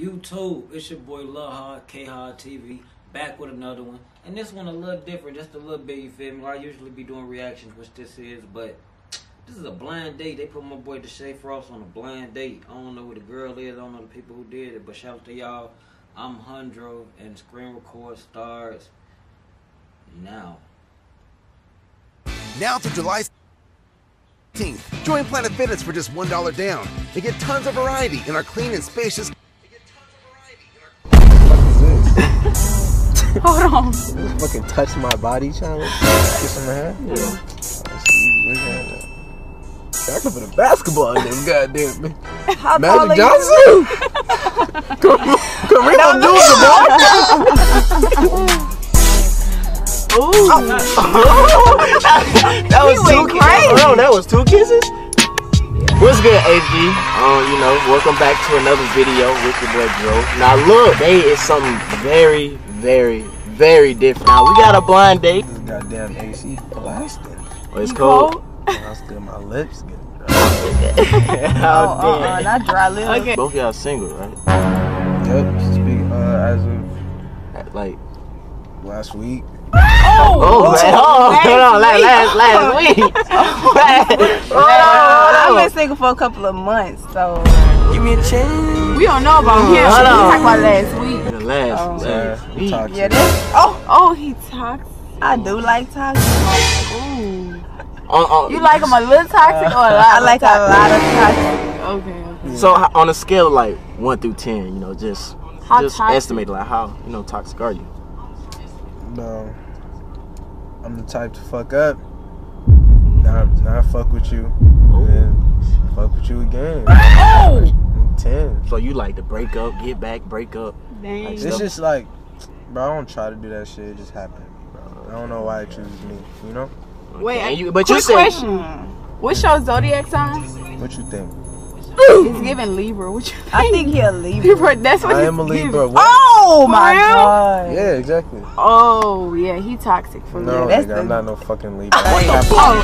YouTube, it's your boy Lil Hard, K TV, back with another one. And this one a little different, just a little bit, you feel me? I usually be doing reactions, which this is, but this is a blind date. They put my boy Deshae Frost on a blind date. I don't know who the girl is, I don't know the people who did it, but shout out to y'all. I'm Hundro, and screen record starts now. Now through July 15th, join Planet Fitness for just $1 down and get tons of variety in our clean and spacious. Hold on. Fucking touch my body challenge. Kiss on the hair? Yeah. I can put a basketball in them, goddamn me. How Magic Johnson! come come here, doing the ball. Ooh. That was two kisses. crazy. Hold that was two kisses? What's good, AG? Um, you know, welcome back to another video with your boy Joe. Now look, today is something very, very, very different. Now we got a blind date. This goddamn AC blasting. Oh, it's You cold. cold? I still my lips getting Oh, How uh, uh, not dry lips. Okay. Both y'all single, right? Yep. Speak uh, as of like last week. Oh, Oh, man. Oh, hold on. Last, last, last week. Hold on. I've been single for a couple of months, so Give me a chance. We don't know about him. we We Hold on. talking about last week. The last, Oh. last week. yeah. That's, oh, Oh, he toxic. I do like toxic. Ooh. On, on, You like him a little toxic or a lot? I like a lot of toxic. Okay, okay. So on a scale of like one through ten, you know, just How just toxic? estimate like how you know toxic are you? No. I'm the type to fuck up. Not, not fuck with you. And then fuck with you again. Oh! 10. So you like to break up, get back, break up. Dang. Like, It's just like, bro, I don't try to do that shit. It just happened. Bro. I don't know why it chooses me. You know? Wait, And you, but you quick said question. What's your zodiac sign? What you think? He's giving Libra. What you think? I think he a Libra. Libra. That's what I it's am a. Libra. What? Oh my real? god. Yeah, exactly. Oh, yeah, he toxic for No, real. that's nigga, I'm not no fucking Libra. Oh, Capricorn.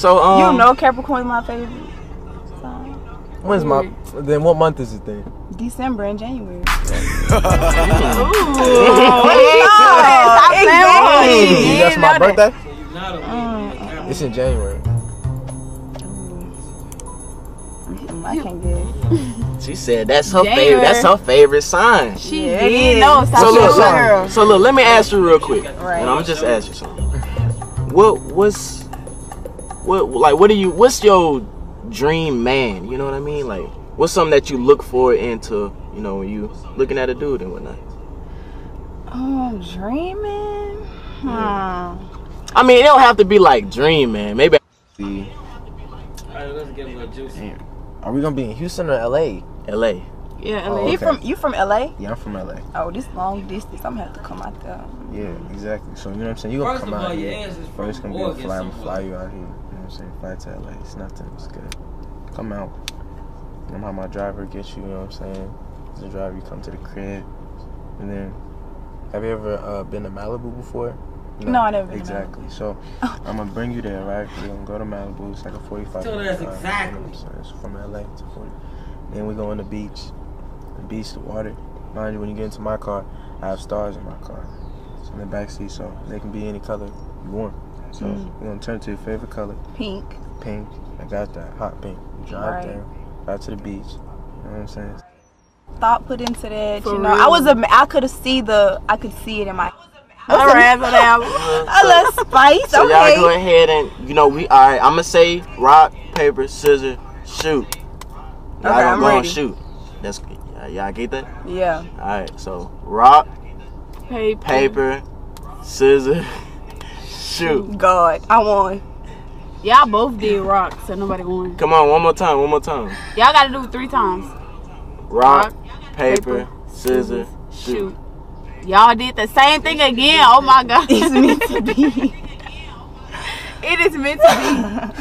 so. Um, you know Capricorn my favorite sign. When's my? Then what month is it then? December and January. Stop playing with me. That's my know birthday. So you not a Libra. It's in January. Mm, I can't guess. She said that's her January. favorite. That's her favorite sign. She Yeah, did is. know. So look, with look, her. so look, let me ask you real quick. Right. And I'm gonna just ask you something. What what's what like what do you what's your dream man? You know what I mean? Like what's something that you look for into, you know, when you looking at a dude and whatnot? Oh, dreaming. Hmm. I mean, it don't have to be like dream man. Maybe See, Alright, let's get a little juicy. are we gonna be in Houston or LA? LA. Yeah, Oh, LA. You okay. from you from LA? Yeah, I'm from LA. Oh, this long distance. I'm gonna have to come out there. Yeah, exactly. So you know what I'm saying? You gonna First come out all, your here. First from gonna be a Oregon, fly, I'm something fly you out here. You know what I'm saying? Fly to LA. It's nothing. It's good. Come out. I'm have my driver get you. You know what I'm saying? The driver, you come to the crib, and then. Have you ever uh, been to Malibu before? No, I never been to Exactly. So I'm gonna bring you there, right? We're gonna go to Malibu. It's like a 45 Tell her minute that's exactly. You know what I'm saying? It's from LA to 40. Then we go on the beach. The beach, the water. Mind you, when you get into my car, I have stars in my car. It's in the back seat, so they can be any color you want. So Mm. we're gonna turn to your favorite color, Pink. pink. I got that, hot pink. You drive Right. there, drive to the beach. You know what I'm saying? Thought put into that. For you know, I was a. I could have see the. I could see it in my. All right, so now. A little spice. So y'all go ahead and you know we all right. I'm gonna say rock, paper, scissors, shoot. Y'all Okay, gonna I'm go and shoot. That's y'all- y'all get that? Yeah. All right. So rock, Paper. paper, scissors, shoot. God, I won. Y'all both did rock, so nobody won. Come on, one more time, one more time. Y'all gotta do it three times. Rock, Rock, paper, paper, scissors, shoot. Shoot. Y'all did the same thing again. Oh my god. It's meant to be. it is meant to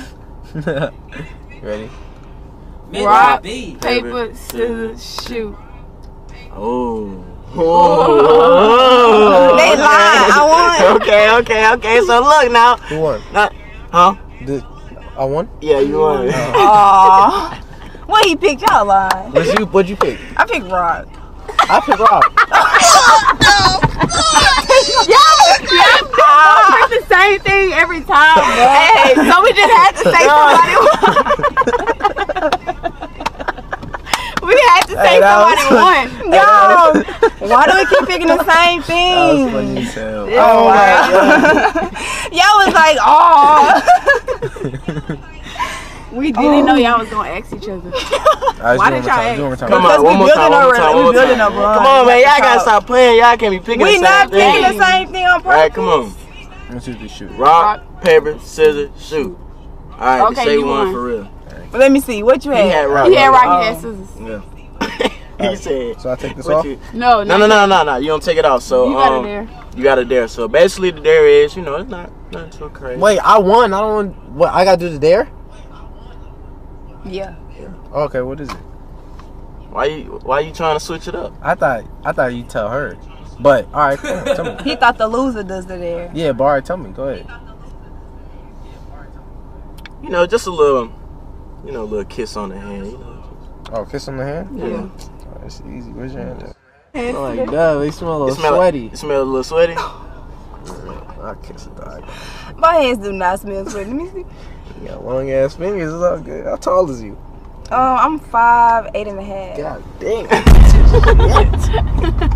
be. Ready? Meant Rock, to be. be. Paper, scissors, shoot. Oh. Oh. They lied. I won. Okay, okay, okay. So look now. Who won? Now, huh? Did I won? Yeah, you won. Oh. Aww. What he picked? Y'all lying. What's you? What'd you pick? I picked Rock. I picked Rob. Oh, it's the same thing every time, bro. Hey, so we just had to say somebody won. we had to say Hey, somebody was- won. Yo, why do we keep picking the same That was thing? funny as hell. Oh my god. Y'all was like, oh. We didn't oh. know y'all was gonna ask each other. Alright, Why did y'all time, do one more time. Come Because on, one more time, one more time, we one more building time. a. Come on, man, y'all gotta stop playing. Y'all can't be picking We the not same picking thing. the same thing on purpose. All right, come on. Let's do the shoot. Rock, paper, scissors, shoot. All right, Okay, say one won. for real. Let me see. What you had? He had had? rock. He had right? rock, he had Oh. scissors. Yeah. He said. So I take this what off. you- No, No, no, no, no, no. You don't take it off. So You got um, it there. You got it there. So basically, the dare is, you know, it's not not too crazy. Wait, I won. I don't. want- What? I gotta do the dare? Yeah. yeah. Okay, what is it? Why you Why you trying to switch it up? I thought. I thought you tell her. But all right, come on, tell me. He thought the loser does the dare. Yeah, but all right, tell me. Go ahead. You know, just a little, you know, a little kiss on the hand. You know. Oh, kiss on the hand. Yeah. That's easy. Where's your hand at? Oh my god, they smell a It little smell sweaty. It smell a little sweaty. I kiss a dog. My hands do not smell sweet. Let me see. You got long ass fingers. It's all good. How tall is you? Um, I'm five, eight and a half. God damn.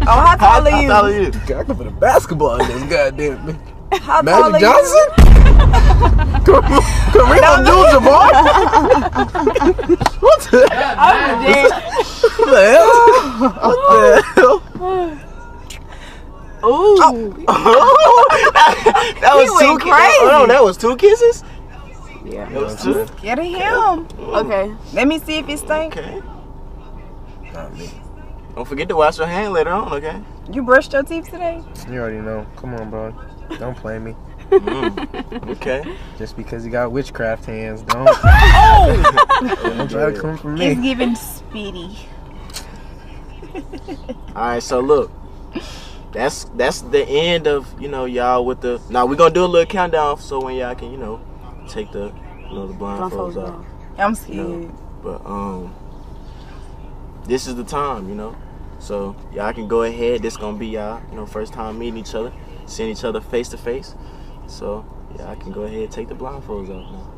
Oh, how How, tall are how you? tall are you? I can put a basketball in this goddamn thing. How tall Magic you? Johnson? Kareem Abdul-Jabbar? what the, I'm dead. what the hell? What the hell? Ooh. Oh. that was He two went kisses. Hold on, that was two kisses. Yeah. That was two. Get him. Okay. Let me see if it stink. Okay. Not me. Don't forget to wash your hand later on. Okay. You brushed your teeth today? You already know. Come on, bro. Don't play me. Mm. Okay. Just because you got witchcraft hands, don't. oh! don't try to come for me. It's giving speedy. All right. So look, that's that's the end of you know y'all with the. Now we're gonna do a little countdown so when y'all can you know take the you know the blindfolds Blindfolds off. off. I'm scared. But um, this is the time, you know. So y'all can go ahead. This gonna be y'all, you know, first time meeting each other, seeing each other face to face. So yeah, I can go ahead and take the blindfolds off now.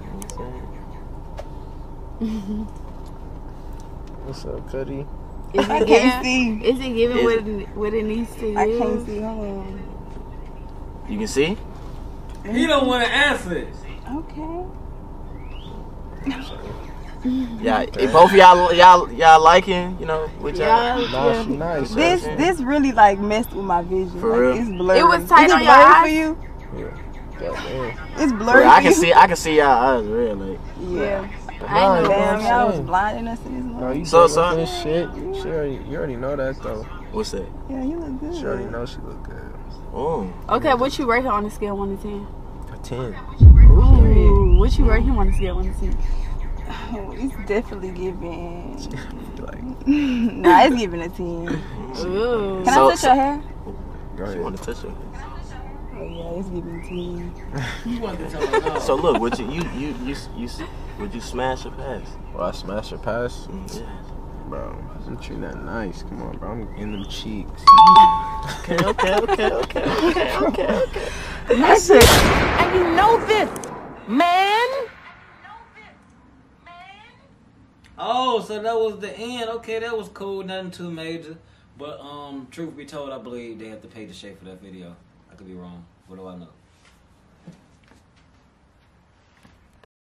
You know what I'm saying? What's up, Cuddy? Is I it can't giving? see. Is it giving Is what it, what it needs to I give? can't see. Hold on. You can see. He don't want to answer it. Okay. Yeah, if both y'all y'all y'all liking, you know, which y'all. Yeah. Nice. This yeah. this really like messed with my vision. For real? Like, it's blurry. It was tight Is on on your for you? Yeah. It's blurry. I can see I can see y'all eyes really. like. Yeah. I damn, y'all was blinding us in this no, So, so. Shit. She already, you already know that, though. What's that? Yeah, you look good. She already know she look good. Oh. Okay, what you rate her on the scale 1 to 10? A 10. Ooh, what you rate him on the scale 1 to 10? it's definitely giving. like, nah, it's giving a 10. Ooh. Can So- I touch your hair? go she ahead. want to touch her. Oh, yeah, it's giving 10. He wanted to tell her. So look, would you you you you, you would you smash or pass? Well, I smash her pass, Mm, Yeah. bro. I'm treating that nice. Come on, bro. I'm in them cheeks. Okay, okay, okay, okay, okay, okay, okay. And you know this, man. Oh, so that was the end. Okay, that was cool. Nothing too major. But um, truth be told, I believe they have to pay the shade for that video. I could be wrong. What do I know?